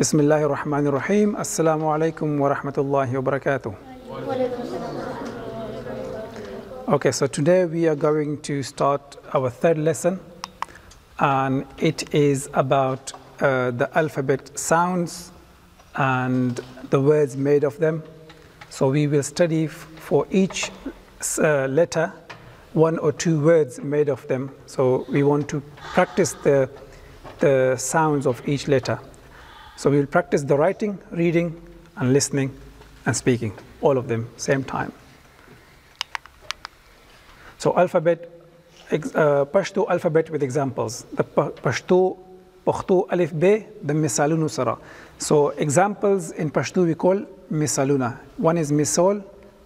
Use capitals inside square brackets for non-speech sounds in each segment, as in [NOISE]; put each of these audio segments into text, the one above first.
বিসমিল্লাহ রহমান রহিম আসসালামু আলাইকুম warahmatullahi wabarakatuh. Okay, so today we are going to start our third lesson, and it is about uh, the alphabet sounds and the words made of them. So we will study for each uh, letter one or two words made of them. So we want to practice the, the sounds of each letter. So we will practice the writing, reading, and listening and speaking, all of them, same time. So alphabet, uh, Pashto alphabet with examples. The Pa- Pashto, Pakhto Alif Be, the Misalunu Sara. So examples in Pashto we call Misaluna. One is Misol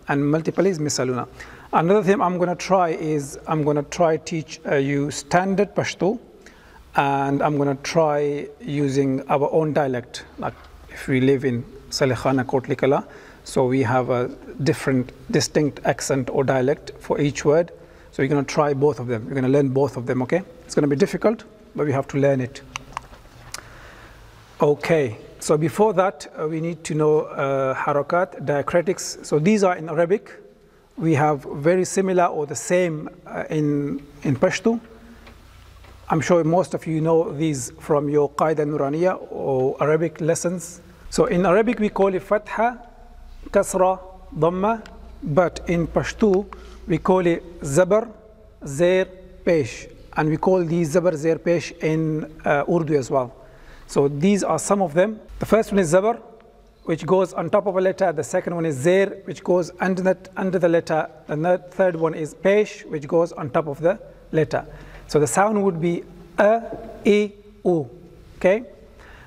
and multiple is Misaluna. Another thing I'm going to try is I'm going to try teach uh, you standard Pashto and I'm going to try using our own dialect. Like if we live in Salikhana Kotlikala, so we have a different, distinct accent or dialect for each word. So you're going to try both of them. You're going to learn both of them, okay? It's going to be difficult, but we have to learn it. Okay, so before that, uh, we need to know uh, harakat, diacritics. So these are in Arabic. We have very similar or the same uh, in, in Pashto. I'm sure most of you know these from your Qaida Nuraniya or Arabic lessons. So in Arabic we call it Fatha, Kasra, Dhamma, but in Pashto we call it Zabar, Zair, Pesh. And we call these Zabar, Zair, Pesh in uh, Urdu as well. So these are some of them. The first one is Zabar, which goes on top of a letter. The second one is Zair, which goes under under the letter. And the third one is Pesh, which goes on top of the letter. So the sound would be A, E, U. Okay?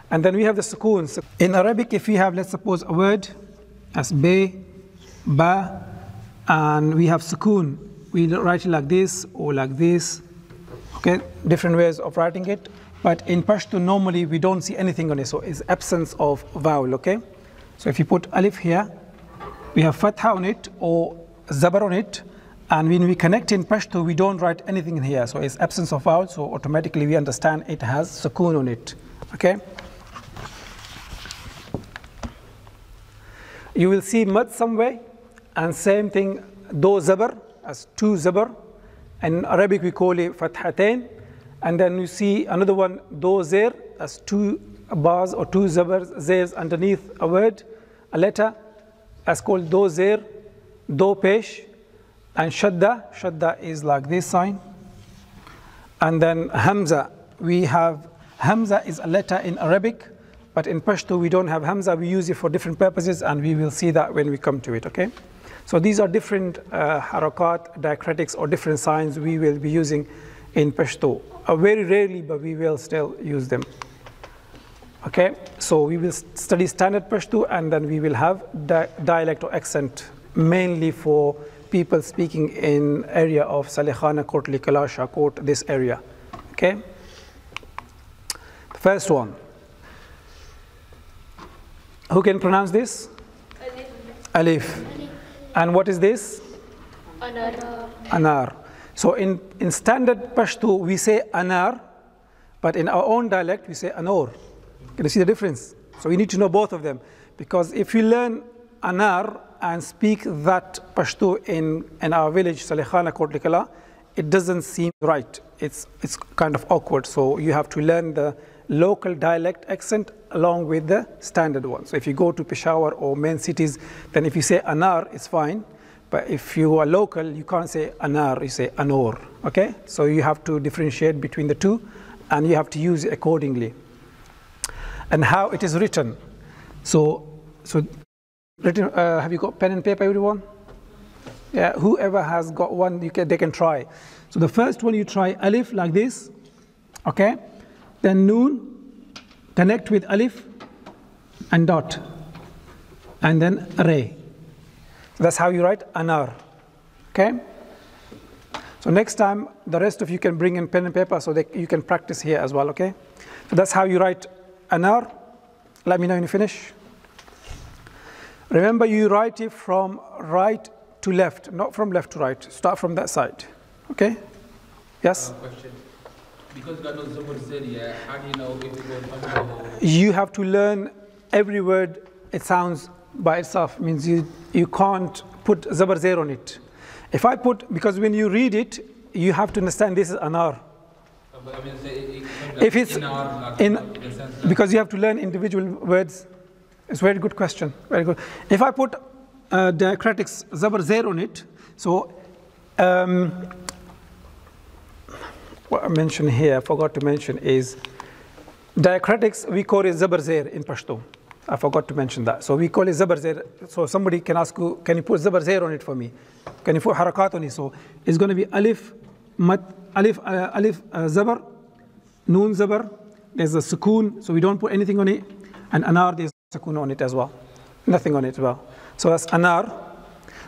And then we have the sukoons. In Arabic, if we have, let's suppose, a word as be, ba, and we have sukoon, we write it like this or like this. Okay? Different ways of writing it. But in Pashto, normally we don't see anything on it, so it's absence of vowel. Okay? So if you put alif here, we have fatha on it or zabar on it. And when we connect in Pashto, we don't write anything in here. So it's absence of vowel, so automatically we understand it has sukoon on it. Okay? You will see mud somewhere, and same thing, do zabar as two zabar. In Arabic we call it fathatain. And then you see another one, do zair, as two bars or two zabars, zairs underneath a word, a letter, as called do zair, do pesh, and shadda. Shadda is like this sign. And then Hamza, we have Hamza is a letter in Arabic, but in Pashto we don't have Hamza. We use it for different purposes, and we will see that when we come to it. Okay. So these are different uh, harakat, diacritics, or different signs we will be using in Pashto. Uh, very rarely, but we will still use them. Okay. So we will study standard Pashto, and then we will have di- dialect or accent mainly for people speaking in area of Salikhana, Kotli, Kala, Shakot, this area. Okay? The first one. Who can pronounce this? Alif. And what is this? Anar. Anar. So in, in standard Pashto, we say anar, but in our own dialect, we say anor. Can you see the difference? So we need to know both of them. Because if you learn anar and speak that Pashto in, in our village, Salikhana, Kotlikala, it doesn't seem right. It's, it's kind of awkward. So you have to learn the local dialect accent along with the standard one. So if you go to Peshawar or main cities, then if you say anar, it's fine. But if you are local, you can't say anar, you say anor. Okay? So you have to differentiate between the two and you have to use it accordingly. And how it is written. So, so written, uh, have you got pen and paper, everyone? Yeah, whoever has got one, you can, they can try. So the first one you try alif like this, okay? Then noon, connect with alif and dot, and then ray. So that's how you write anar, okay? So next time, the rest of you can bring in pen and paper so that you can practice here as well, okay? So that's how you write anar. Let me know when you finish. Remember, you write it from right to left, not from left to right. Start from that side. Okay? Yes? question. Because God knows someone said, yeah, how do you know if it goes You have to learn every word it sounds by itself. Means you, you can't put zabar zair on it. If I put, because when you read it, you have to understand this is anar. but I mean, say it, it comes If it's in our, like, in, in the sense that because you have to learn individual words. It's a very good question. Very good. If I put uh, diacritics zabar on it, so um, what I mentioned here, I forgot to mention is diacritics we call it zabar in Pashto. I forgot to mention that. So we call it zabar. So somebody can ask you, can you put zabar on it for me? Can you put harakat on it? So it's going to be alif, mat, alif, uh, alif, uh, zabar, noon zabar, there's a sukoon, so we don't put anything on it, and anar, there's sukoon on it as well. Nothing on it as well. So that's anar.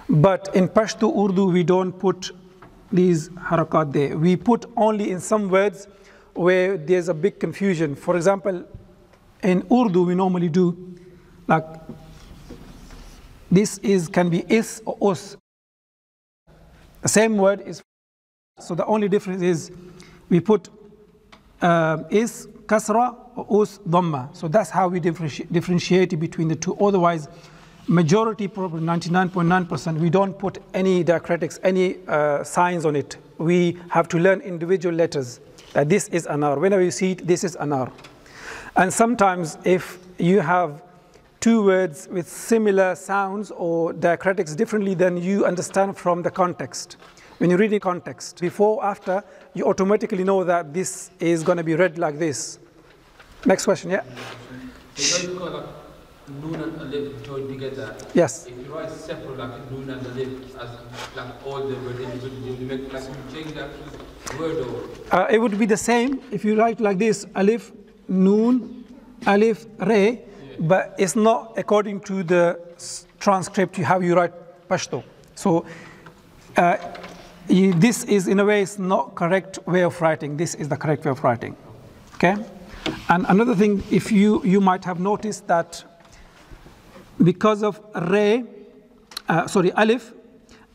But in Pashto Urdu, we don't put these harakat there. We put only in some words where there's a big confusion. For example, in Urdu, we normally do like this is can be is or us. The same word is so the only difference is we put uh, is kasra or us dhamma. So that's how we differenti- differentiate between the two. Otherwise, majority, probably 99.9%, we don't put any diacritics, any uh, signs on it. We have to learn individual letters. That this is anar. Whenever you see it, this is anar. And sometimes, if you have two words with similar sounds or diacritics differently, then you understand from the context. When you read the context, before, after, you automatically know that this is going to be read like this. Next question, yeah? you know you call like noon and alif joined together. Yes. If you write separate like noon and alif as like all the word individually, you make like you change the actual word or Uh, it would be the same if you write like this alif, noon, alif, re, but it's not according to the transcript you have, you write Pashto. So uh, this is, in a way, is not correct way of writing. This is the correct way of writing. Okay? And another thing, if you, you might have noticed that because of re, uh, sorry, alif,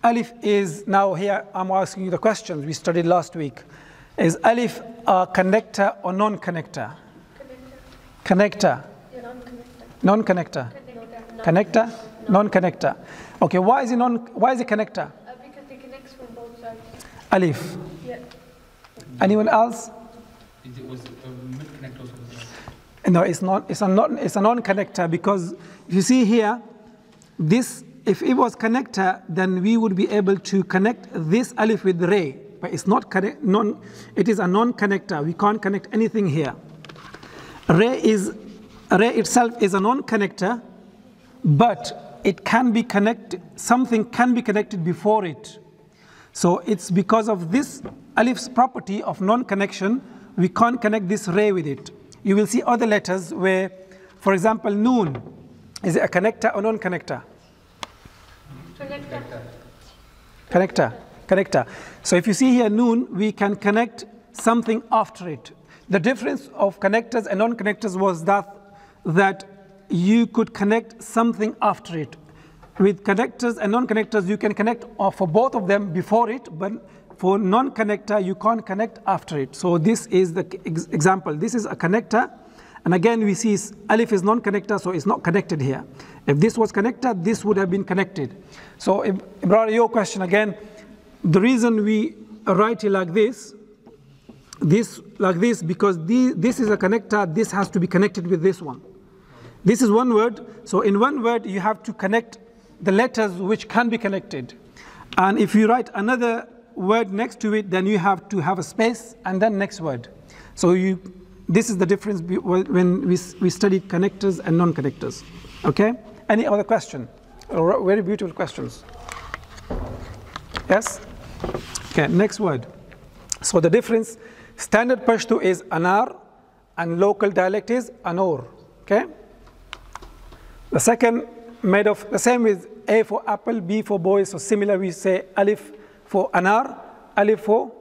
alif is now here, I'm asking you the questions we studied last week. Is alif a connector or non-connector? Connector. Yeah, non-connector. Non-connector. Connector. Connector? Non-connector. Okay, why is it non, why is it connector? Uh, because it connects from both sides. Alif. Yeah. Anyone else? is it was a mid connector or something? No, it's not. It's a non. It's a non-connector because if you see here, this. If it was connector, then we would be able to connect this alif with ray. But it's not connect. Non. It is a non-connector. We can't connect anything here. Ray is re itself is a non-connector, but it can be connected. Something can be connected before it. So it's because of this alif's property of non-connection, we can't connect this ray with it. You will see other letters where, for example, noon, is it a connector or non-connector? Connector. Connector, connector. So if you see here noon, we can connect something after it. The difference of connectors and non-connectors was that that you could connect something after it. With connectors and non-connectors, you can connect uh, for both of them before it, but for non-connector, you can't connect after it. So this is the ex- example. This is a connector, and again we see alif is non-connector, so it's not connected here. If this was connected, this would have been connected. So, Ib- Ibrahim, your question again. The reason we write it like this, this like this, because the, this is a connector. This has to be connected with this one. This is one word. So in one word, you have to connect the letters which can be connected. And if you write another word next to it, then you have to have a space and then next word. So you, this is the difference when we, we studied connectors and non-connectors. Okay? Any other question? Very beautiful questions. Yes? Okay, next word. So the difference, standard Pashto is anar and local dialect is anor. Okay? The second made of the same with A for apple, B for boy. So similar, we say alif for anar, alif for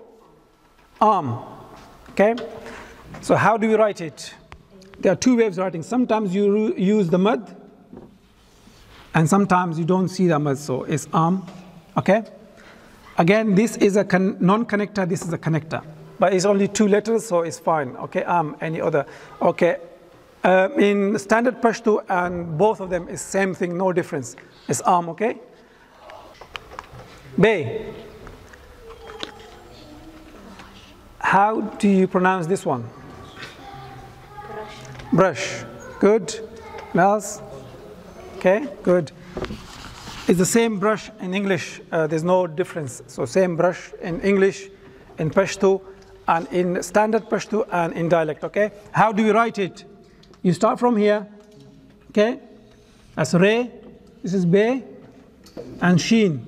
arm. Okay? So how do we write it? There are two ways of writing. Sometimes you use the mud, and sometimes you don't see the mud. So it's arm. Okay? Again, this is a con- non-connector. This is a connector. but it's only two letters, so it's fine. Okay, am, any other. Okay, um, in standard Pashto and both of them is same thing, no difference. It's am, okay? Bay. How do you pronounce this one? Brush. Good. Else? Okay, good. It's the same brush in English. Uh, there's no difference. So same brush in English, in Pashto, and in standard Pashto and in dialect. Okay. How do you write it? You start from here. Okay. That's Re. This is Be, and Sheen.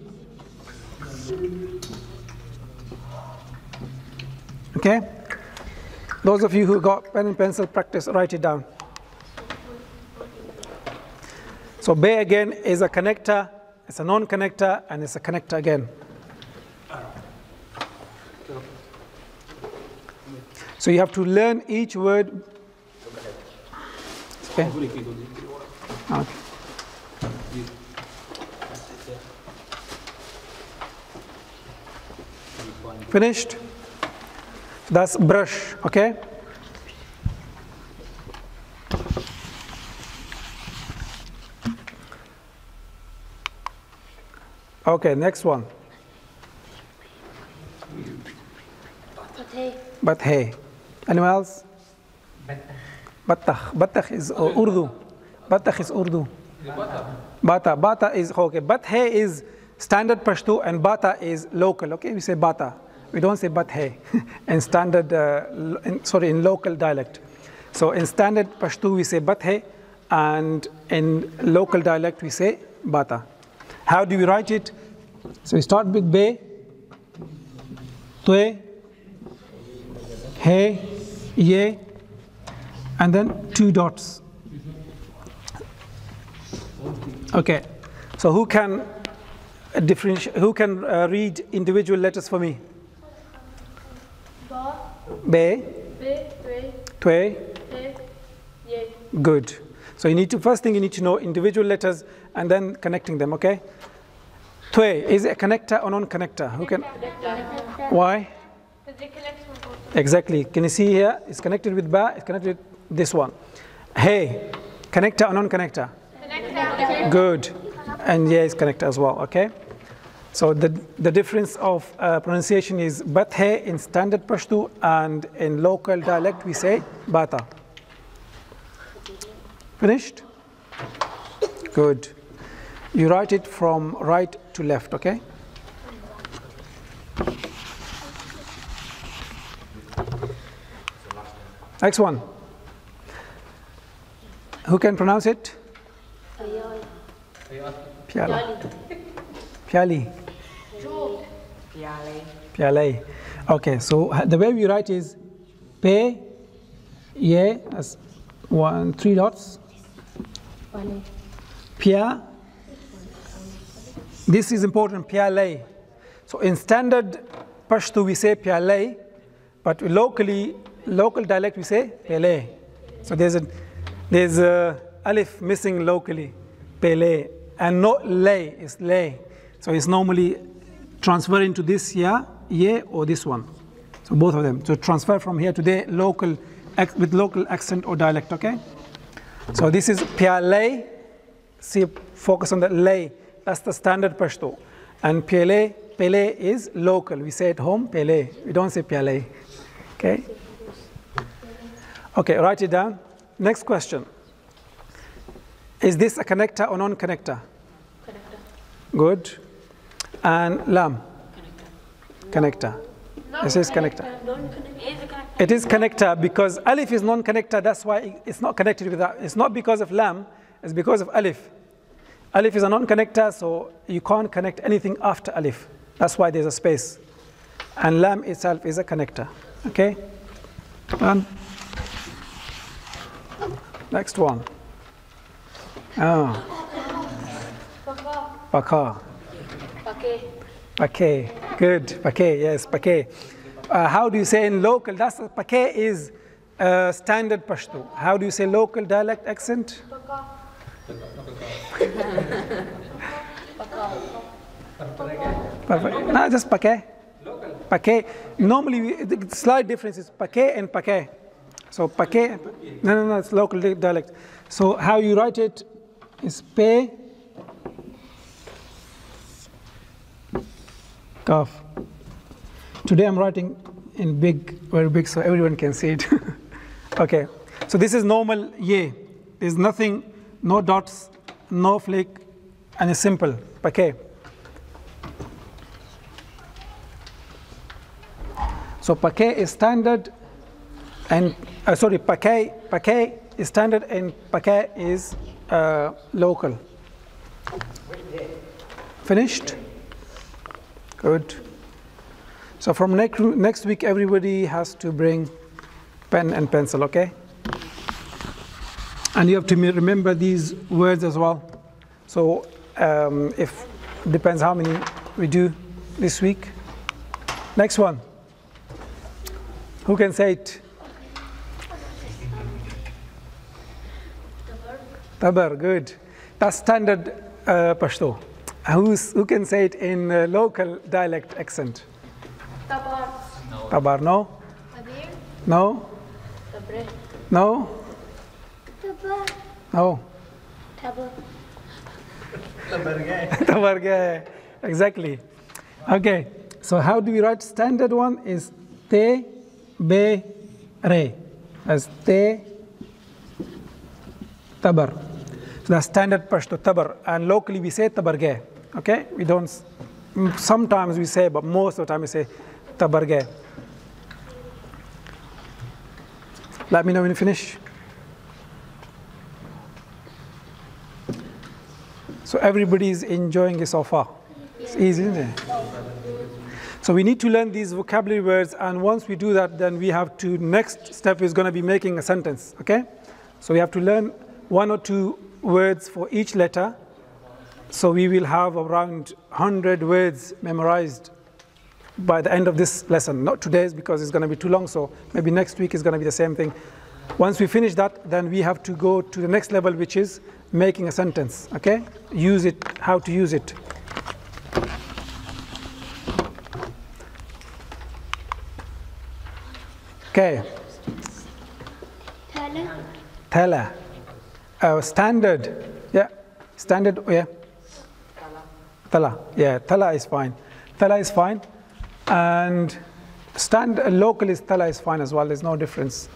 Okay. Those of you who got pen and pencil, practice. Write it down. So Be again is a connector it's a non-connector and it's a connector again. So you have to learn each word. Okay. okay. Finished? That's brush, okay? Okay, next one. But hey. Anyone else? Uh, Batakh. Batakh is uh, Urdu. Batakh is Urdu. Bata. Bata is okay. But hey is standard Pashto and Bata is local. Okay, we say Bata. We don't say But [LAUGHS] hey in standard, uh, in, sorry, in local dialect. So in standard Pashto we say But hey and in local dialect we say Bata. How do we write it? So we start with Be, Tue, He, Ye, and then two dots. Okay, so who can differentiate, who can uh, read individual letters for me? Ba, Be, Be, Tue, Tue, He, Ye. good. So you need to, first thing you need to know individual letters and then connecting them, okay? Tue, is it a connector or non-connector? Who can, why? It connects. Exactly. Can you see here? It's connected with ba, it's connected with this one. Hey, connector or non-connector? Connector. Good. And yeah, it's connector as well, okay? So the, the difference of uh, pronunciation is bathe in standard Pashto and in local dialect we say bata. Finished? Good. You write it from right to left, okay? Next one. Who can pronounce it? Piala. Piali. Piale. Okay, so uh, the way we write is pe, ye, as one, three dots. Pia. This is important, piale. So in standard Pashto we say piale, but locally, local dialect we say pele. So there's a there's a alif missing locally, pele, and no lay is lay. So it's normally transferring to this here, ye, or this one. So both of them. So transfer from here to there, local with local accent or dialect. Okay. So this is piale. See, focus on the lay. That's the standard Pashto. And pele, pele is local. We say at home pele. We don't say piale. Okay. Okay, write it down. Next question. Is this a connector or non-connector? Connector. Good. And lam? Connector. This is connector. It is connector because alif is non-connector. That's why it's not connected with that. It's not because of lam. It's because of alif. Alif is a non-connector, so you can't connect anything after alif. That's why there's a space. And lam itself is a connector. Okay? Done. Next one. Ah, Baka. baka. Bake. Good. Pake. Yes, pake. Uh, how do you say in local? That's pake is uh, standard Pashto. How do you say local dialect accent? Baka. Perfect. No, just pake. Local. Paquet. Normally, the slight difference is paquet and paquet. So paquet, no, no, no, it's local dialect. So how you write it is pay, calf. Today I'm writing in big, very big, so everyone can see it. [LAUGHS] okay, so this is normal ye. There's nothing, no dots, no flick, and it's simple, paquet. So paquet is standard, and uh, sorry, paquet, paquet is standard, and paquet is uh, local. Finished? Good. So from next, next week, everybody has to bring pen and pencil, okay? And you have to remember these words as well. So um, if depends how many we do this week. Next one. Who can say it? Tabar, good. That's standard uh, Pashto. Who's, who can say it in uh, local dialect accent? Tabar. Tabar, no? Adir. No? Tabre. No? Tabar. No? Tabar. Tabarga. [LAUGHS] Exactly. Okay. So how do we write standard one is te be re as te tabar. So that's standard Pashto tabar and locally we say tabarge. Okay? We don't sometimes we say but most of the time we say tabarge. Let me know when you finish. So everybody is enjoying it so far. It's easy, isn't it? So we need to learn these vocabulary words, and once we do that, then we have to. Next step is going to be making a sentence. Okay? So we have to learn one or two words for each letter. So we will have around 100 words memorized by the end of this lesson. Not today's because it's going to be too long. So maybe next week is going to be the same thing. Once we finish that, then we have to go to the next level, which is making a sentence. Okay? Use it. How to use it. Okay. Thala. Thala. Uh, standard. Yeah. Standard. oh, Yeah. Thala. Yeah. Thala is fine. Thala is fine. And stand uh, local is Thala is fine as well. There's no difference,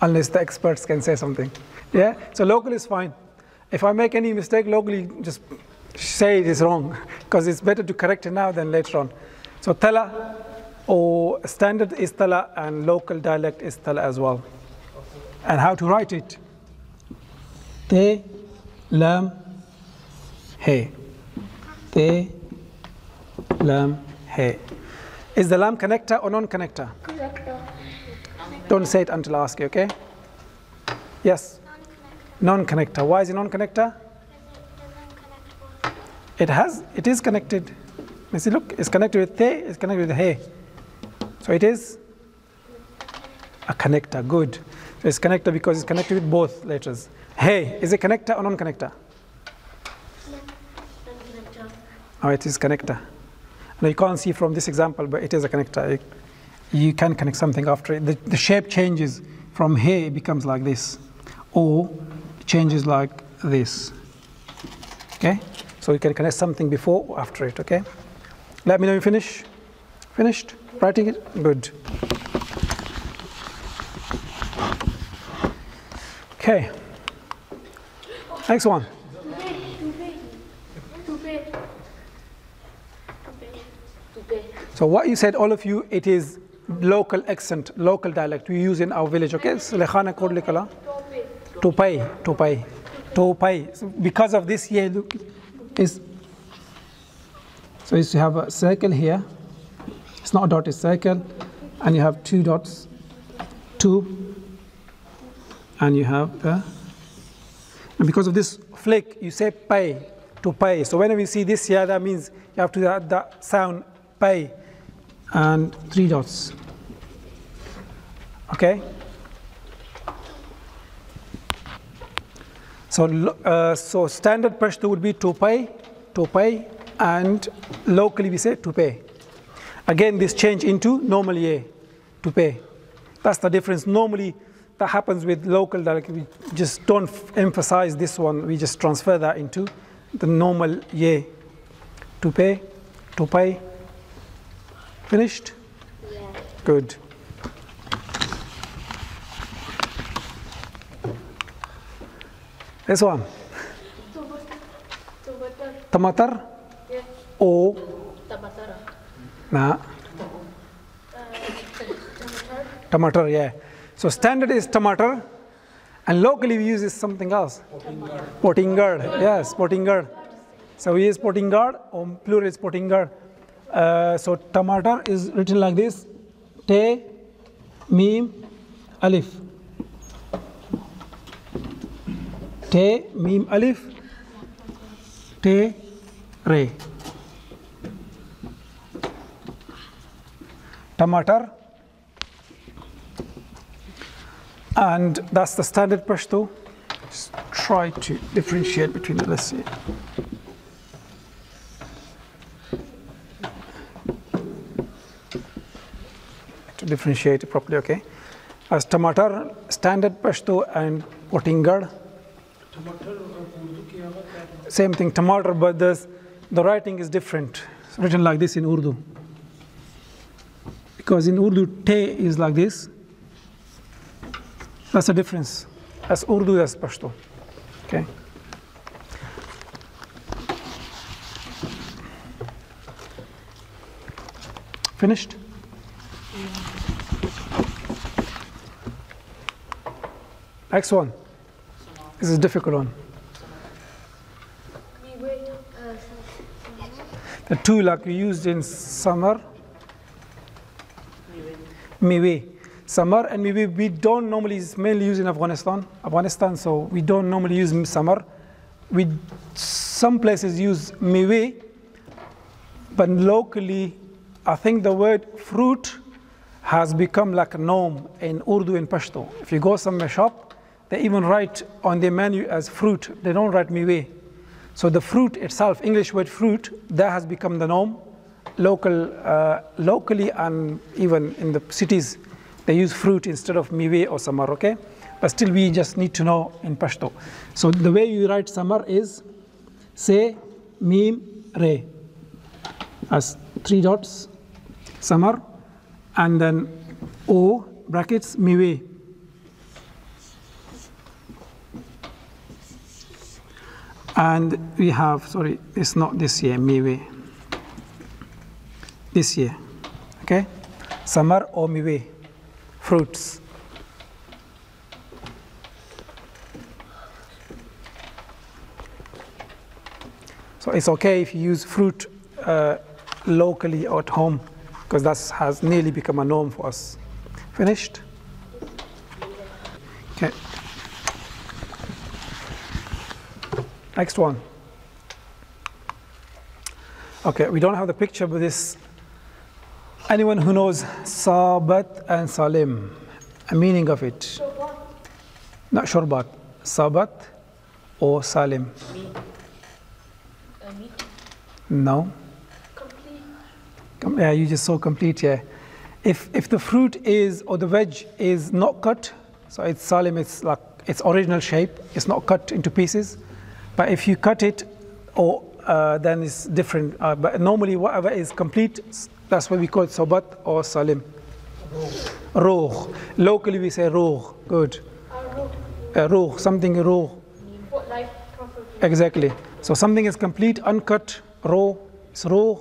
unless the experts can say something. Yeah. So local is fine. If I make any mistake locally, just say it is wrong, [LAUGHS] because it's better to correct it now than later on. So Thala or standard is Thala and local dialect is Thala as well. And how to write it? Te, lam, he. Te, lam, he. Is the lam connector or non-connector? Corrector. Don't say it until I ask you, okay? Yes? Non-connector. Why is it non-connector? It has, it is connected. You see, look, it's connected with te, it's connected with he. So it is a connector, good. So it's connector because it's connected with both letters. Hey, is it connector or non-connector? Oh, it is connector. Now you can't see from this example, but it is a connector. You can connect something after it. The, the shape changes from here, it becomes like this, or it changes like this. Okay? So you can connect something before or after it, okay? Let me know you finish. Finished? Writing it? Good. Okay. Next one. So what you said, all of you, it is local accent, local dialect we use in our village. Okay, Salikhana Kotlikala. Tope. Topai, Topai, Topai. So because of this here, look, is so you have a circle here. It's not a dot, it's circle, and you have two dots, two, and you have the. And because of this flick, you say pay to pay. So whenever you see this here, that means you have to add the sound pay and three dots. Okay? So, uh, so standard Pashto would be to pay, to pay, and locally we say to pay. Again, this change into normally ye, to pay. That's the difference. Normally, that happens with local, that we just don't f- emphasize this one. We just transfer that into the normal ye, to pay, to pay. Finished? Yeah. Good. This one. Tamatar Yeah. o Tabatara. na uh, tomato, yeah. So standard is tomato, and locally we use is something else. Pottingard, yes, pottingard. So we use pottingard, or plural is pottingard. Uh, so tomato is written like this: te, mim, alif. Te, mim, alif. Te, re. Tomato. And that's the standard Pashto. Just try to differentiate between the, let's see. To differentiate properly, okay? As Tamatar, standard Pashto and Pottingad. Same thing, Tamatar, but there's, the writing is different. It's written like this in Urdu. Because in Urdu, te is like this. That's the difference. That's Urdu, that's Pashto. Okay. Finished? Next one. This is a difficult one. The two like we used in summer. Miwe. Summer and miwe we don't normally it's mainly use in Afghanistan. Afghanistan, so we don't normally use samar. We some places use miwe, but locally, I think the word fruit has become like a norm in Urdu and Pashto. If you go some shop, they even write on their menu as fruit. They don't write miwe. So the fruit itself, English word fruit, that has become the norm. Local, uh, locally and even in the cities, they use fruit instead of miwe or samar, okay? But still we just need to know in Pashto. So the way you write samar is say, mim, re. As three dots, samar, and then o brackets, miwe. And we have, sorry, it's not this year, miwe. This year, okay? Samar or miwe, fruits. So it's okay if you use fruit uh, locally or at home, because that has nearly become a norm for us. Finished? Okay. Next one. Okay, we don't have the picture, but this. Anyone who knows Sabat and Salim, a meaning of it? Not Shorbat. Sabat or Salim? No. Complete. Com- Yeah, you just saw complete, yeah. If, if the fruit is, or the veg is not cut, so it's salim, it's like its original shape, it's not cut into pieces. But if you cut it, or uh, then it's different. Uh, but normally, whatever is complete, that's why we call it sobat or salim. Roh. Locally, we say roh. Good. Uh, roh, something roh. Exactly. So something is complete, uncut, raw, it's raw,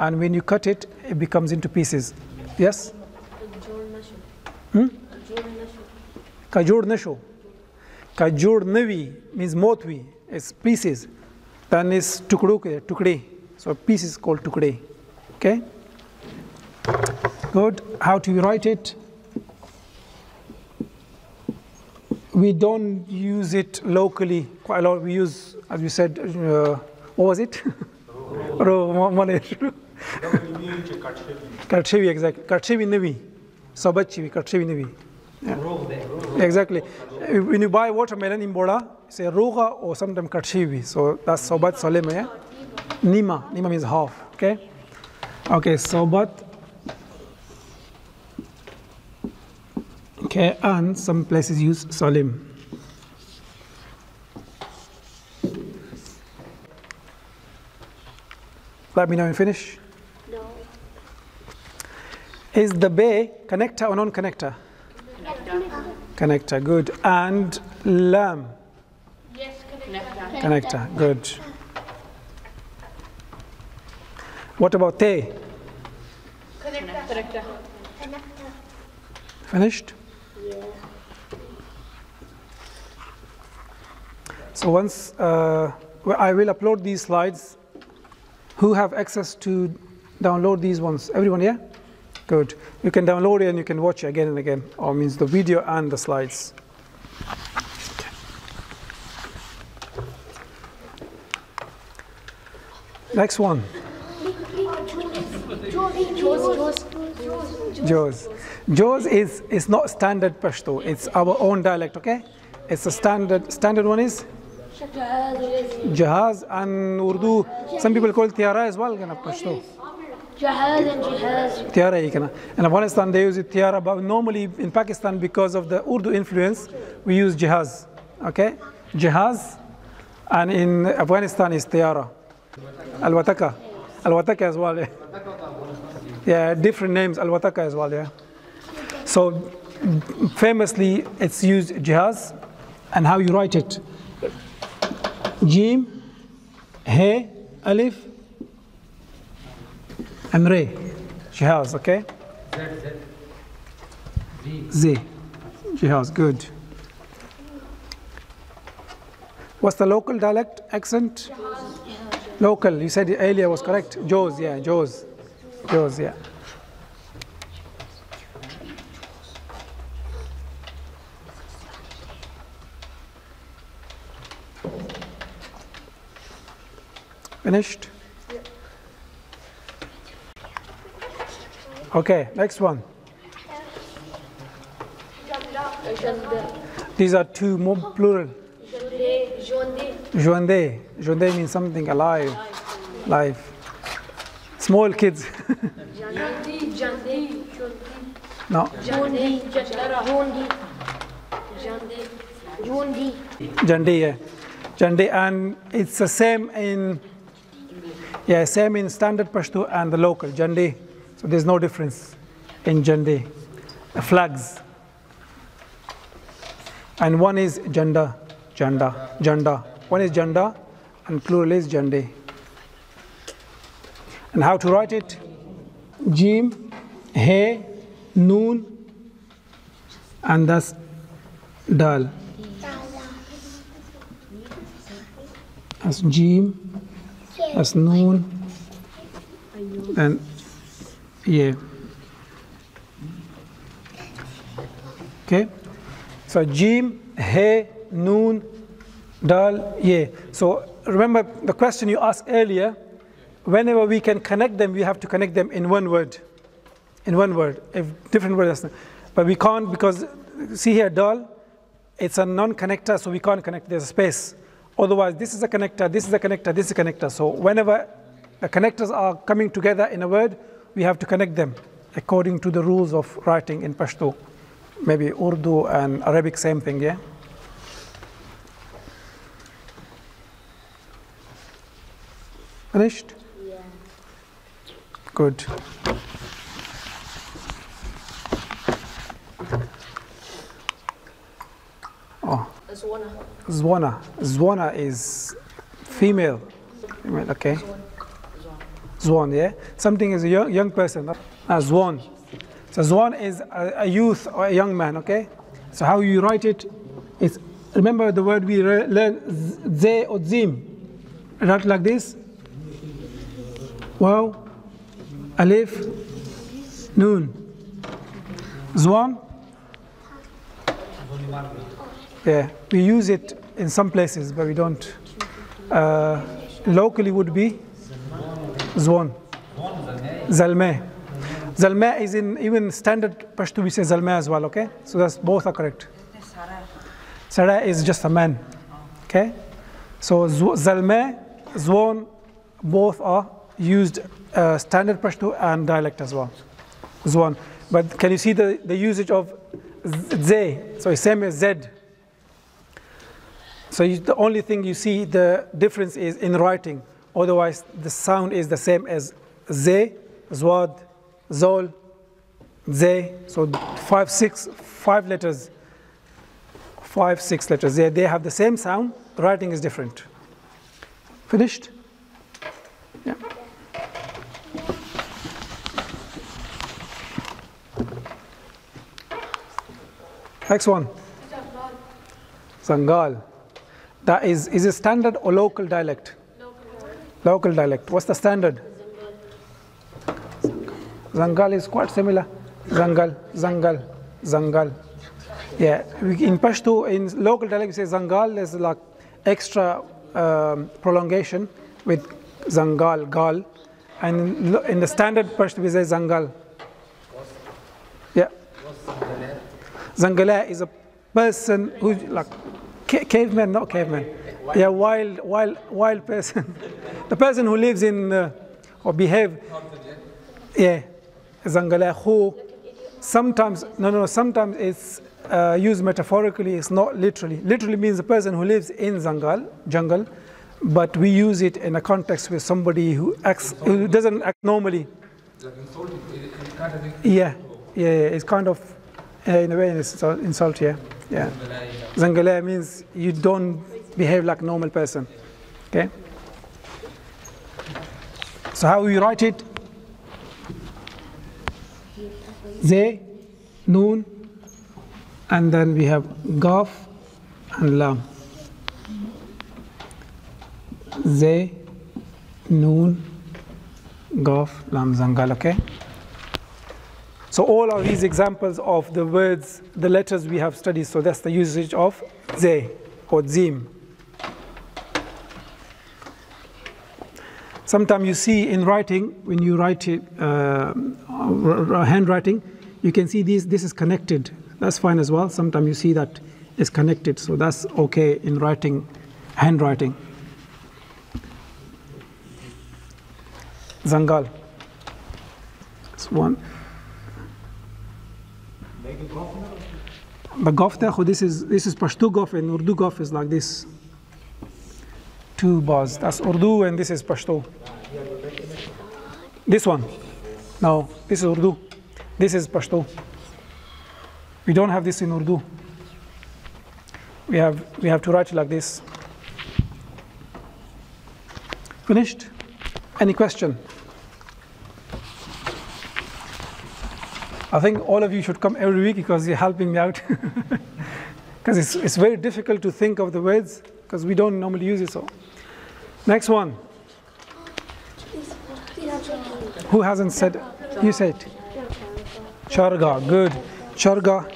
and when you cut it, it becomes into pieces. Yes? Hmm? Kajur nasho. Kajur navi means motwi, it's pieces. Then is tukdu, tukde. So piece is called tukde. Okay? Good. How to write it? We don't use it locally quite a lot. We use, as we said, uh, what was it? [LAUGHS] Ro- one- one issue. [LAUGHS] Karchevi, exactly. Karchevi. Sabachivi, Karchevi. Yeah. Exactly. When you buy watermelon in Bola, say Roga or sometimes Karchevi. So that's Sobat Salema, yeah? Nima. Nima means half, okay? Okay, Sobat Okay, and some places use Salim. Let me know when you finish. No. Is the bay connector or non-connector? Connector, good. And lam, Yes, connector. connector, good. What about te? Connector. Finished? So once uh, I will upload these slides. Who have access to download these ones? Everyone, yeah? Good. You can download it and you can watch it again and again, or means the video and the slides. Next one, Jaws. Jaws is, is not standard Pashto. It's our own dialect, okay? It's a standard, standard one is Jihaz and Urdu. Some people call tiara as well. in Pashto. Jahaz and Jahaz. Tiara ikana. In Afghanistan they use it tiara, but normally in Pakistan because of the Urdu influence, we use jihaz. Okay, jihaz, and in Afghanistan is tiara. Alwataka, Alwataka as well. Yeah. yeah, different names. Alwataka as well. Yeah. So famously, it's used jihaz, and how you write it. Jim, He, Alif, and Re. Jihaz, okay? Z. Jihaz, good. What's the local dialect accent? Local, you said earlier was correct. Jaws, yeah, Jaws. Jaws, yeah. Finished? Okay, next one. These are two more plural. Joande. Joande means something alive. Life. Small kids. [LAUGHS] no. Jandi. Jandi, yeah. Jandi, and it's the same in yeah, same in standard Pashto and the local Jandi. So there's no difference in Jandi. Flags. And one is Janda, Janda, Janda. One is Janda, and plural is Jandi. And how to write it? Jim, He, Noon, and that's Dal. That's Jim, that's Noon, and yeah. Okay? So Jim, He, Noon, Dal, yeah. So remember the question you asked earlier, whenever we can connect them, we have to connect them in one word. In one word, if different words. But we can't because, see here, Dal, it's a non-connector, so we can't connect, there's a space. Otherwise, this is a connector, this is a connector, this is a connector. So whenever the connectors are coming together in a word, we have to connect them according to the rules of writing in Pashto. Maybe Urdu and Arabic, same thing, yeah? Finished? Yeah. Good. Zwana. Zwana. Zwana is female. okay. Zwan. Yeah? Something is a young, young person. Uh, Zwan. So Zwan is a, a, youth or a young man, okay? So how you write it is, remember the word we learned, Z or zim. Write like this. Wow. Alif. Noon. Zwan. Yeah, we use it in some places, but we don't. Uh, locally would be Zwan. Zalme. Zalmeh is in even standard Pashto we say Zalme as well, okay? So that's both are correct. Sara is just a man, okay? So Zalme, Zwan, both are used uh, standard Pashto and dialect as well. Zwan. But can you see the, the usage of Z, so same as Z. So you, the only thing you see the difference is in writing. Otherwise, the sound is the same as Z, Zwad, Zol, Z. So five, six, five letters, five, six letters. They, they have the same sound. The writing is different. Finished? Yeah. Next one. Zangal. That is, is it standard or local dialect? Local dialect. What's the standard? Zangal is quite similar. Zangal, Zangal, Zangal. Yeah, in Pashto, in local dialect, we say Zangal, there's like extra um, prolongation with Zangal, Gal. And in the standard Pashto, we say Zangal. Yeah. Zangala is a person who like ca- caveman, not caveman. Yeah, wild, wild, wild person. [LAUGHS] the person who lives in uh, or behave. Yeah, Zangala who sometimes no no sometimes it's uh, used metaphorically. It's not literally. Literally means the person who lives in Zangal jungle, but we use it in a context with somebody who acts who doesn't act normally. Yeah, yeah, yeah. it's kind of uh, in a way it's insult yeah, yeah. Zangala means you don't behave like normal person. Okay. So how we write it? Z, Noon, and then we have Gaf and Lam. Z, Noon, Gaf, Lam, Zangal. Okay. So all of these examples of the words, the letters we have studied, so that's the usage of ze or zim. Sometimes you see in writing, when you write it, uh, handwriting, you can see this, this is connected. That's fine as well. Sometimes you see that it's connected, so that's okay in writing, handwriting. Zangal. That's one. Gaf there, this is this is Pashto Gaf and Urdu Gaf is like this. Two bars. That's Urdu and this is Pashto. This one. No, this is Urdu. This is Pashto. We don't have this in Urdu. We have we have to write like this. Finished? Any question? I think all of you should come every week because you're helping me out. [LAUGHS] Because it's, it's very difficult to think of the words because we don't normally use it. So, next one. Who hasn't said? You said. Charga. Good. Charga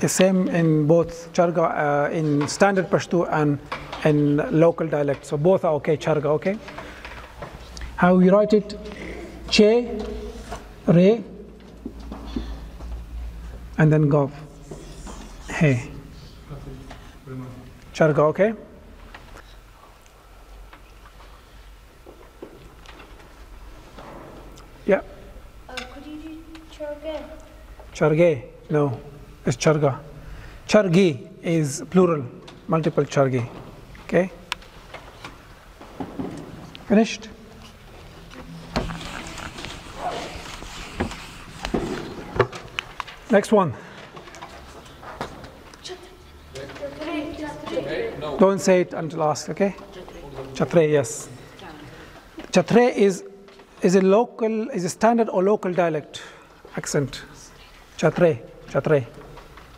is same in both Charga uh, in standard Pashto and in local dialect. So both are okay. Charga. Okay. How we write it? Che, re, and then Gov. Hey. Charga, okay? Yeah. Uh, could you do Charge? Charge. No, it's Charga. Chargi is plural, multiple Chargi. Okay? Finished? Next one. Don't say it until asked, okay? Chatre, yes. Chatre is is a local, is a standard or local dialect accent. Chatre, chatre.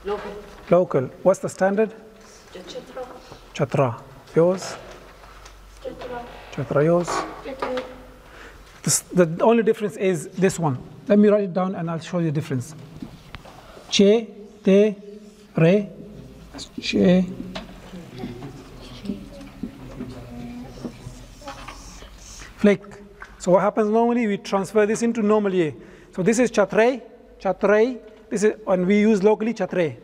Local. Local. What's the standard? Chatra. Chatra. Yours? Chatra. Chatra, yours? Chatra. This, the only difference is this one. Let me write it down and I'll show you the difference. Che, te, re, che. Flick. So what happens normally, we transfer this into normal ye. So this is chatre, chatre. This is, and we use locally chatre.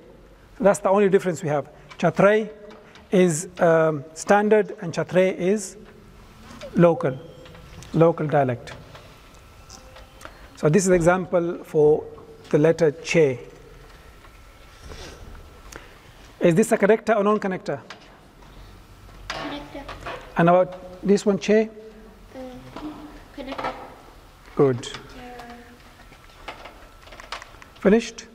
So that's the only difference we have. Chatre is um, standard and chatre is local, local dialect. So this is an example for the letter che. Is this a connector or non-connector? Connector. And about this one, che? Uh, connector. Good. Finished?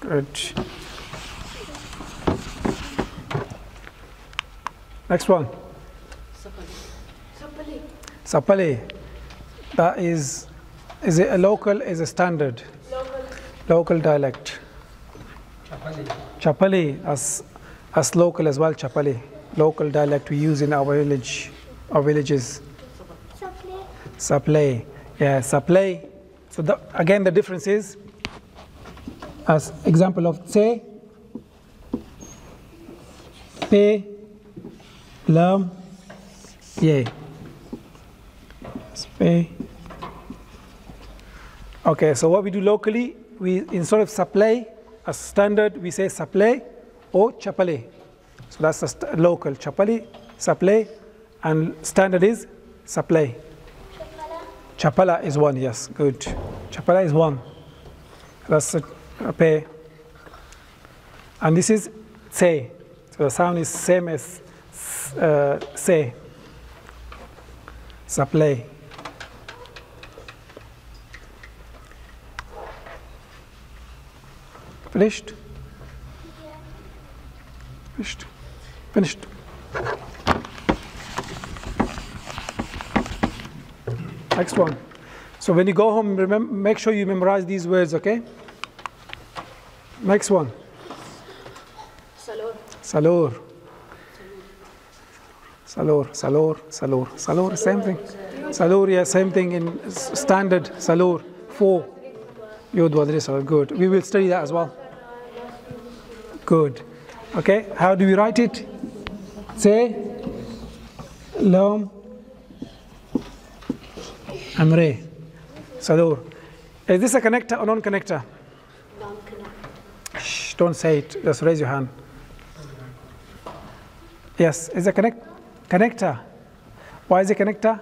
Good. Next one. Sapali. Sapale. That is, is it a local, is a standard? Local. Local dialect. Chapali, Chapali, as, as local as well, Chapali. Local dialect we use in our village, our villages. Supply. Supply. Yeah, supply. So the, again, the difference is, as example of say, pay, Pay. Okay, so what we do locally, we instead of supply, as standard, we say supply or chapale. So that's the local chapali, supply, and standard is supply. Chapala is one, yes, good. Chapala is one. That's a, a pay. And this is say. So the sound is same as uh, say. Supply. Finished? Finished. Finished. Next one. So when you go home, remember, make sure you memorize these words, okay? Next one. Salon. Salur. Salur, salur, salur, salur, same thing. Salur, yeah, same thing in standard. Salur, four. Yod Wadrisa, good. We will study that as well. Good. Okay, how do we write it? Say, lam, amre. Salur. Is this a connector or non-connector? Shh, don't say it. Just raise your hand. Yes, is a connect connector. Why is it connector?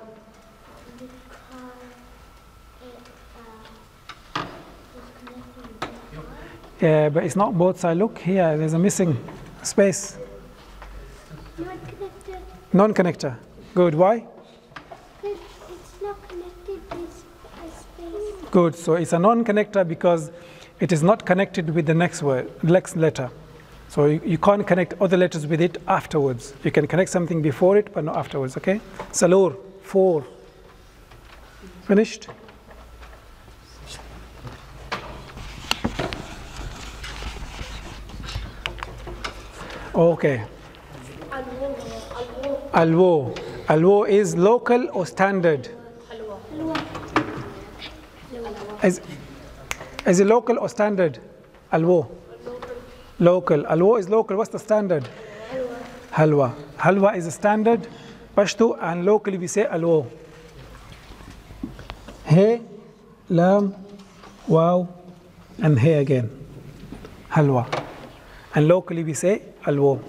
Yeah, but it's not both sides. Look here, there's a missing space. Not connected. Non-connector. Good. Why? It, it's not connected a space. Good. So it's a non-connector because it is not connected with the next word, next letter. So you, you can't connect other letters with it afterwards. You can connect something before it, but not afterwards. Okay. Salur. Four. Finished. Okay. Alwo. Alwo. Is local or standard? Is, is it local or standard? Alwo. Local. Alwo is local. What's the standard? Halwa. Halwa is a standard. Pashto and locally we say alwo. He, lam, wow, and he again. Halwa. And locally we say alwo.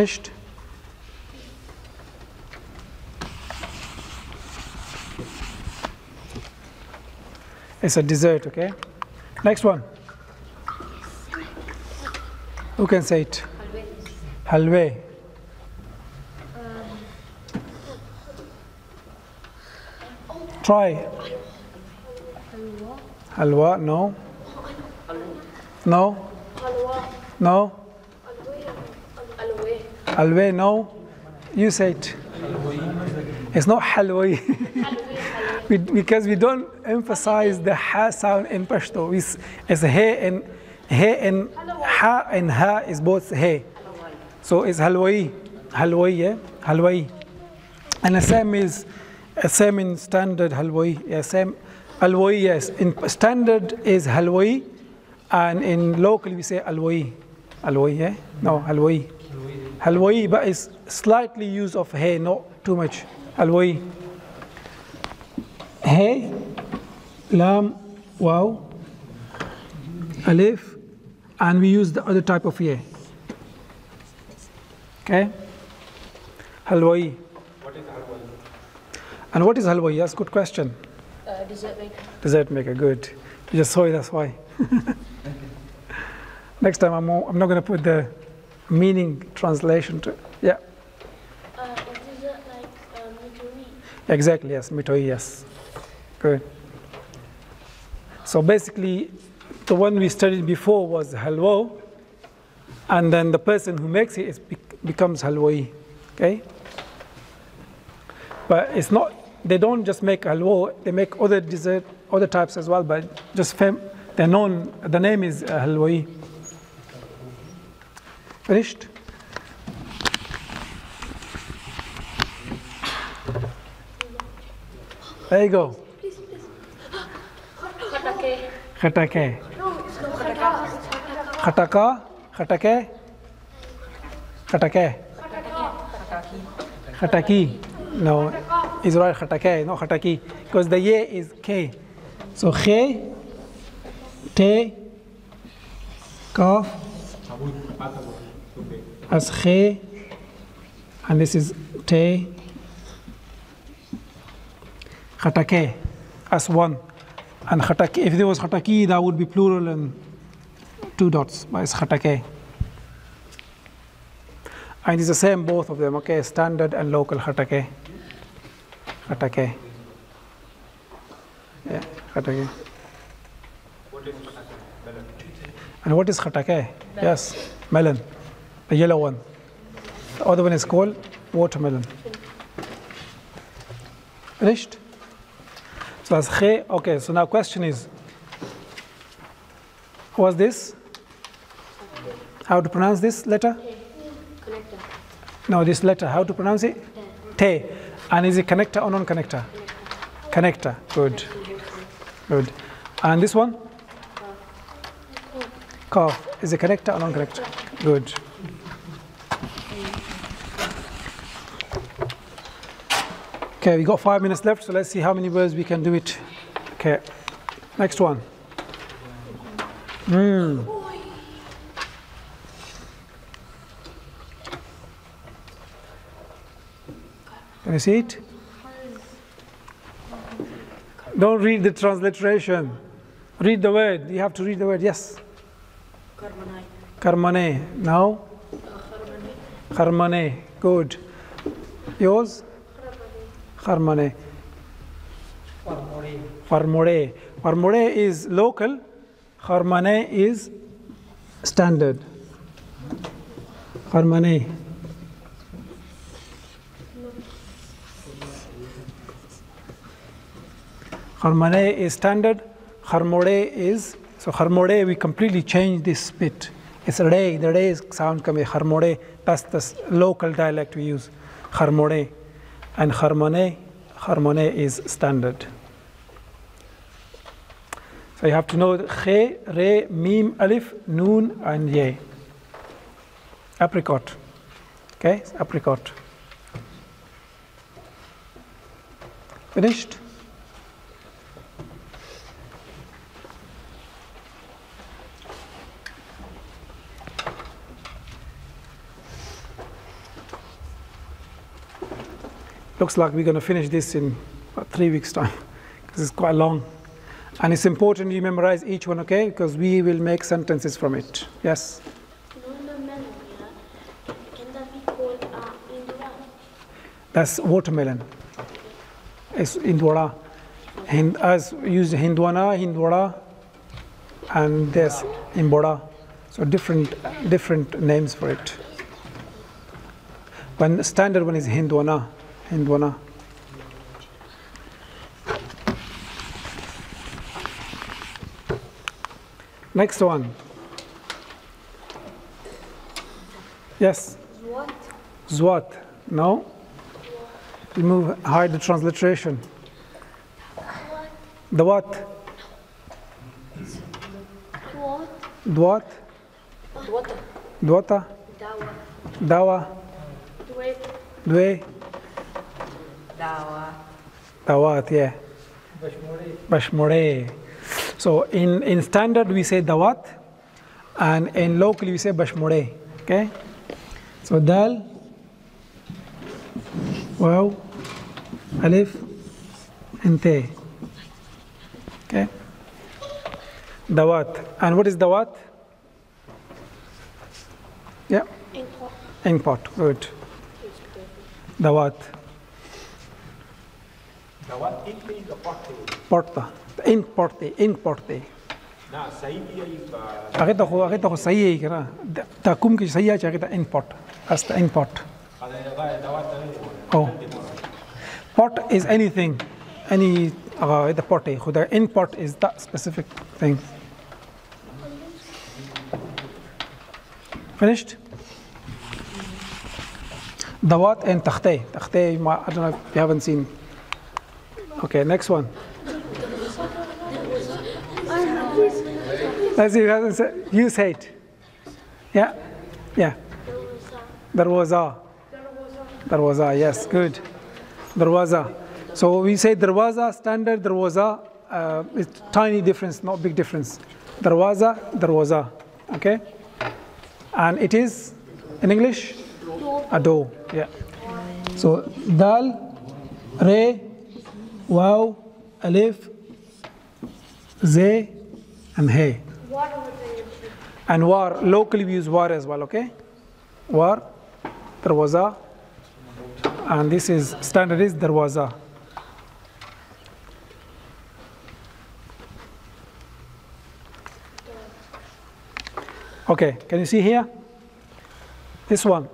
Finished? It's a dessert, okay? Next one. Who can say it? Halwe. Try. Halwa, no. No. No. Alwe, no. You say it. It's not halway. [LAUGHS] we, because we don't emphasize the ha sound in Pashto. We, it's he and he and ha and ha is both he. So it's halwai. Halwai, yeah? Halwai. And the same is uh, same in standard halwai. Yeah, same. Alwai, yes. In standard is halwai, and in local we say alwai. Alwai, yeah? No, halwai. Halwai, but it's slightly use of hey, not too much. Alwai. Hey, lam, wow, alif, and we use the other type of ye. Okay? Halwai. And what is halwai? That's a good question. Uh, dessert maker. Dessert maker, good. You just saw it, that's why. [LAUGHS] Next time I'm, more, I'm not going to put the meaning translation to Yeah, Uh, is dessert like um, exactly, yes. Mitoi, yes. Good. So basically, the one we studied before was halwa, and then the person who makes it is, becomes halwai. Okay? But it's not, they don't just make halwa, they make other dessert, other types as well, but just fam- they're known, the name is uh, halwai. Finished? There you go. Khatake. Khatake. No, it's not khataka. Khataka. Khataka? Khatake? Khatake? Khataki. No, it's right, khatake, not khataki. Because the ye is K. So khe, te, kaf, as khe, and this is te, khatake, as one. And khataki, if there was khataki, that would be plural and two dots, but it's khatake. And it's the same, both of them, okay? Standard and local khatake. Khatake. Yeah, khatake. And what is khatake? Yes, melon, the yellow one. The other one is called watermelon. Finished? So that's khe. Okay, so now question is, what's this? How to pronounce this letter? No, this letter, how to pronounce it? Te. And is it connector or non-connector? Connector. Good. Good. And this one? Kaf. Is it connector or non-connector? Good. Okay, we got five minutes left, so let's see how many words we can do it. Okay. Next one. Mm. Can you see it? Don't read the transliteration. Read the word. You have to read the word. Yes. Karmanai. Karmane. Now? Karmane. Good. Yours? Karmane. Farmore. Farmore is local. Karmane is standard. Karmane. Harmone is standard. Harmore is so harmore. We completely changed this bit. It's re. The re sound coming. Harmore. That's the local dialect we use. Harmore, and harmone. Harmone is standard. So you have to know khe, re, mim, alif, noon, and ye. Apricot. Okay, apricot. Finished. Looks like we're going to finish this in three weeks' time because it's quite long. And it's important you memorize each one, okay? Because we will make sentences from it. Yes? That's watermelon. It's Hindwara. Hind, as used Hindwana, Hindwara, and there's Imbora. So different different names for it. One standard one is Hindwana. Hindwana. Next one. Yes. What? Zwat. No. Remove, hide the transliteration. The what? Dwat? What? Dwata? Dawa. Dawa? Dway. Dwe? दवात ये बशमोड़े सो इन in standard we से दवात and in local we से बशमोड़े okay so दल वाव अलिफ इंते okay dawat and what is dawat या ink good dawat Dawat itu juga porte. Porta. Importe. Importe. Nah, saya dia juga Akita ko akita ko sahihi kira. Ta kum ki sahihi cha akita import. Asta import. kalau yang kaya dawat tadi. Oh. Pot is anything. Any uh, the pot. Khuda import is that specific thing. Finished? Dawat and takhte. Takhte, ma- I don't know if you haven't seen. Okay, next one. Let's see, let's see. you say it. Yeah? Yeah. Darwaza. Darwaza, yes, good. Darwaza. So we say darwaza, standard darwaza, uh, it's tiny difference, not big difference. Darwaza, darwaza, okay? And it is, in English? A door, yeah. So dal, re, wow, alif, ze, and hey. And war, locally we use war as well, okay? War, darwaza, and this is standard is darwaza. Okay, can you see here? This one.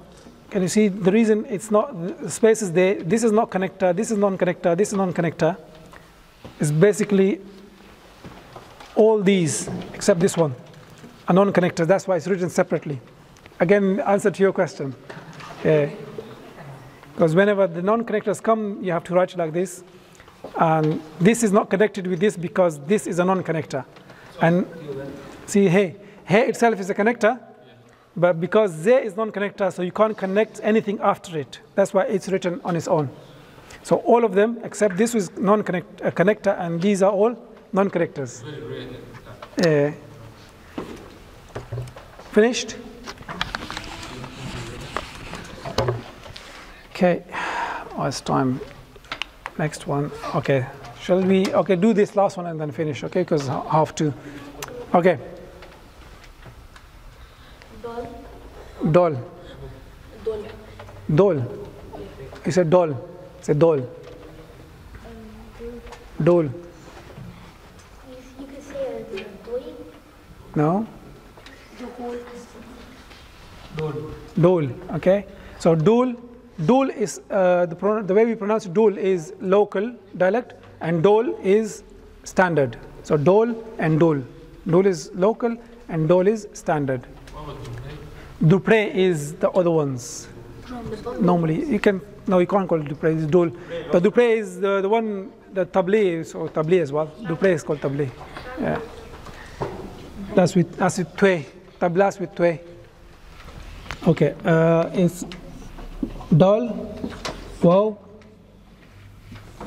Can you see the reason it's not, the space is there, this is not connector, this is non-connector, this is non-connector. It's basically all these except this one are non-connectors. That's why it's written separately. Again, answer to your question. Because whenever the non-connectors come, you have to write like this. And this is not connected with this because this is a non-connector. And see, hey, hey itself is a connector, but because Z is non-connector, so you can't connect anything after it. That's why it's written on its own. So all of them, except this was non-connect a connector, and these are all non-connectors. Uh, finished? Okay, oh, it's time. Next one. Okay, shall we? Okay, do this last one and then finish. Okay, because have to. Okay. Doll. Doll. It's a doll. It's a doll. Doll. You, you could say a toy. No? Dole. Okay. So dole, dole is uh, the pro- the way we pronounce dole is local dialect, and dole is standard. So dole and dole. Dole is local, and dole is standard. What was the name? Dupre is the other ones. Normally, you can no, you can't call it Dupre. It's dole. But Dupre is the, the one the tabli is or tabli as well. Dupre is called tabli. Yeah. That's with that's with twe. Tablas with twe. Okay. Uh, it's dal, wow,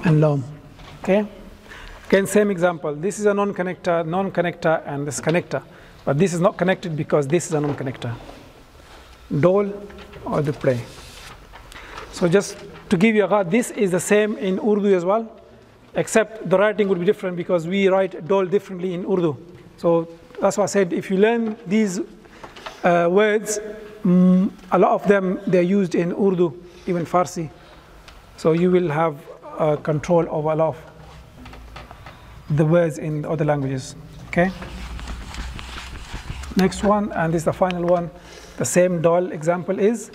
and lam. Okay. Again, same example. This is a non-connector, non-connector, and this connector. But this is not connected because this is a non-connector. Dole or the play. So just to give you a guide, this is the same in Urdu as well, except the writing would be different because we write dole differently in Urdu. So that's why I said if you learn these uh, words, mm, a lot of them they're used in Urdu, even Farsi. So you will have uh, control over a lot of the words in other languages. Okay. Next one, and this is the final one. The same doll example is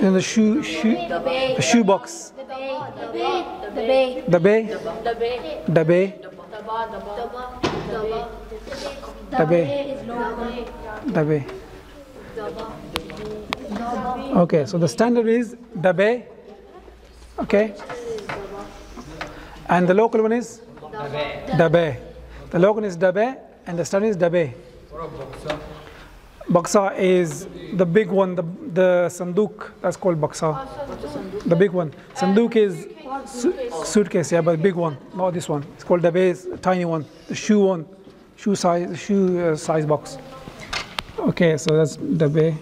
in the shoe, shoe, the shoe box. The bay. The bay, the bay, the bay, the bay. Okay, so the standard is the bay. Okay. And the local one is the bay. The local is the bay, and the standard is the Baksa is the big one, the, the sanduk, that's called baksa. The big one. Sanduk is su suitcase, yeah, but big one, not this one. It's called the base, tiny one, the shoe one, shoe size, shoe uh, size box. Okay, so that's the bay.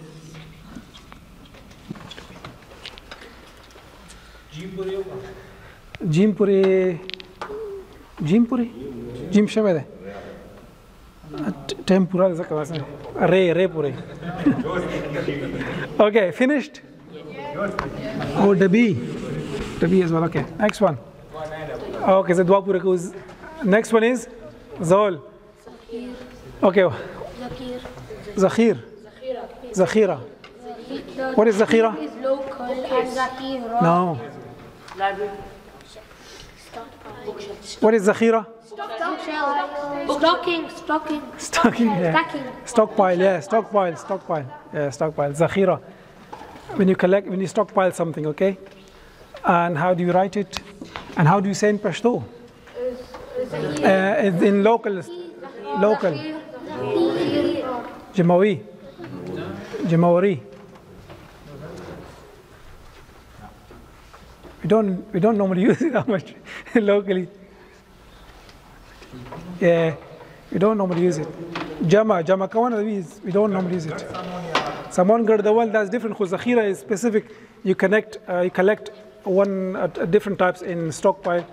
Jimpuri. Jimpuri. Jimpuri? Jim Tempura is a Re, Re Puri. Okay, finished? Oh, the B. The B as well, okay. Next one. Okay, so Dwapura goes. Next one is Zol. Okay. Zakhir. Zakhira. What is Zakhira? Is local and Zakir. No. What is Zakhira? Stocking, stocking, Stocking, yeah. stacking. Stockpile, yeah, stockpile, stockpile, yeah, stockpile, zakhira. When you collect, when you stockpile something, okay? And how do you write it? And how do you say in Pashto? Uh, in in local, local, Jamawi, Jamawari. We don't, we don't normally [LAUGHS] use it that much [LAUGHS] locally. Yeah, we don't normally use it. Jama, Jama Kawana is we don't normally use it. The one that's different. Because Zakhira is specific. You connect, uh, you collect one uh, different types in stockpile.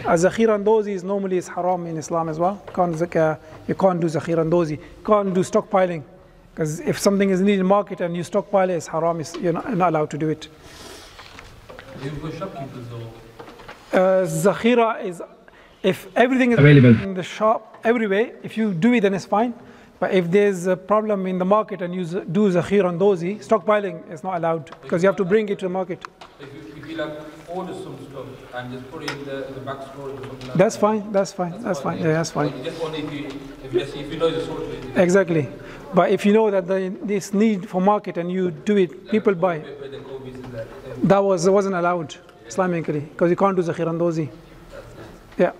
A Zakhira and dozi is normally is haram in Islam as well. Can't, zaka- you can't do Zakhira and dozi. Can't do stockpiling. Because if something is needed in market and you stockpile it, it's haram. It's, you're, not, you're not allowed to do it. You go shopkeepers though. Uh, Zakhira is if everything is available in the shop everywhere, if you do it, then it's fine. But if there's a problem in the market and you z- do Zakhira and dozi, stockpiling is not allowed because you have to bring it to the market. If you, if you like order some stuff and just put it in the, in the back storage or something like That's that. fine, that's fine, that's fine, yeah, that's fine. But Just only if you, if you, if you know the sort of Exactly. But if you know that the, this need for market and you do it, people buy. where where the COVID is that. That was wasn't allowed Islamically because you can't do Zakhira and. Yeah.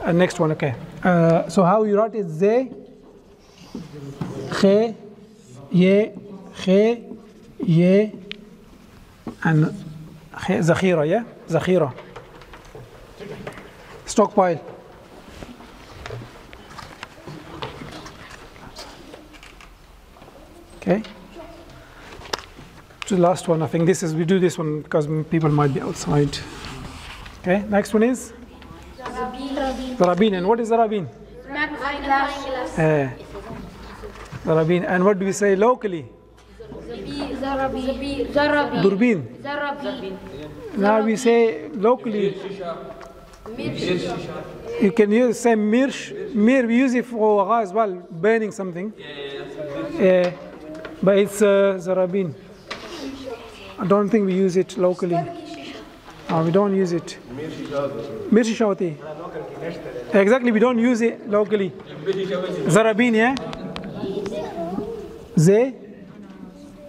Uh, next one, okay. Uh, so how you write it? Ze, khe, ye, khe, ye, and khe, zakhira, yeah? Zakhira. Stockpile. Okay. To the last one, I think this is, we do this one because people might be outside. Okay, next one is? Zarabin. And what is glass. Eh, Zarabin. And what do we say locally? Durbin. Now we say locally, you can use say mirsh. Mir, we use it for as well, burning something. Yeah, but it's uh, Zarabin. I don't think we use it locally. No, we don't use it. Shawti. Exactly, we don't use it locally. Zarabin, yeah? Ze,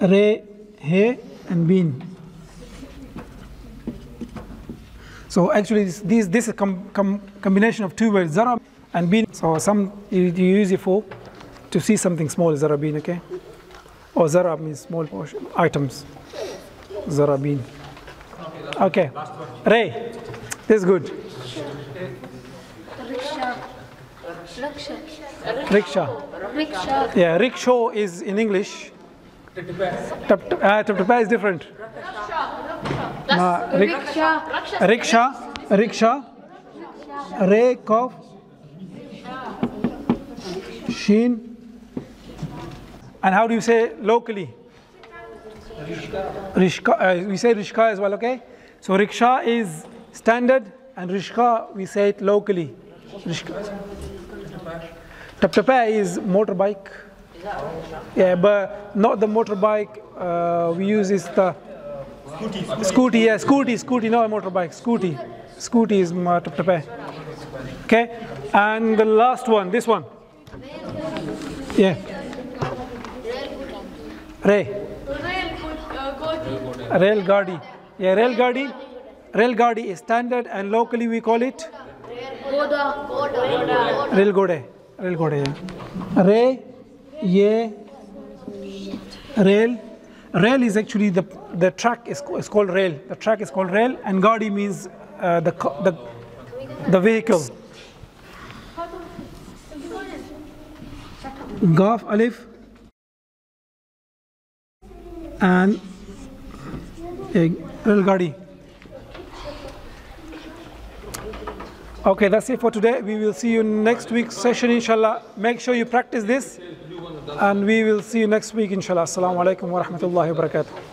re, he, and bin. So actually, this this, this is com, com, combination of two words, zarab and bin. So some you, you use it for to see something small, zarabin, okay? Or zarab means small items. Zarabin. Okay. Ray, this is good. Rickshaw. Rickshaw. Rickshaw. Yeah, rickshaw is in English. Tap- tap- uh, tap- tap is different. No, Rickshaw. rickshaw, rickshaw, ray, kaf, sheen. And how do you say locally? Rishka, uh, we say rishka as well, okay? So rickshaw is standard and rishka we say it locally. Rishka. Tap is motorbike. Yeah, but not the motorbike. Uh, we use is the scooty. Yeah, scooty, scooty, not a motorbike. Scooty, scooty is uh, Okay, and the last one, this one. Yeah. Ray. Rail Gadi. Yeah, Rail Gadi. Rail Gadi is standard and locally we call it Rail Gode. Rail Gode, yeah. Ray, Ye, rail. Rail is actually the, the track is, is called rail. The track is called rail, and Gadi means uh, the, the, the vehicle. Gaf, Alif, and a rail Gadi. Okay, that's it for today. We will see you next week's session, inshallah. Make sure you practice this, and we will see you next week, inshallah. Assalamu alaikum wa rahmatullahi wa barakatuh.